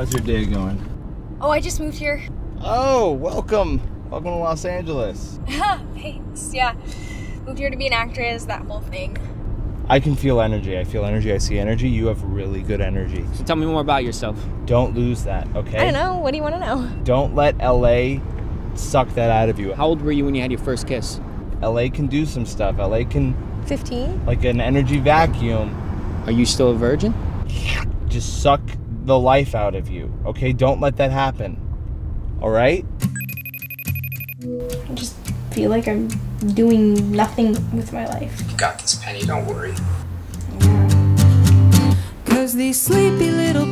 How's your day going? Oh, I just moved here. Oh, welcome. Welcome to Los Angeles. Thanks. Yeah. Moved here to be an actress, that whole thing. I can feel energy. I feel energy. I see energy. You have really good energy. So tell me more about yourself. Don't lose that, okay? I don't know. What do you want to know? Don't let LA suck that out of you. How old were you when you had your first kiss? LA can do some stuff. LA can, 15? like an energy vacuum, Are you still a virgin? just suck the life out of you, okay? Don't let that happen, all right? I just feel like I'm doing nothing with my life. You got this, Penny. Don't worry. Cause these sleepy little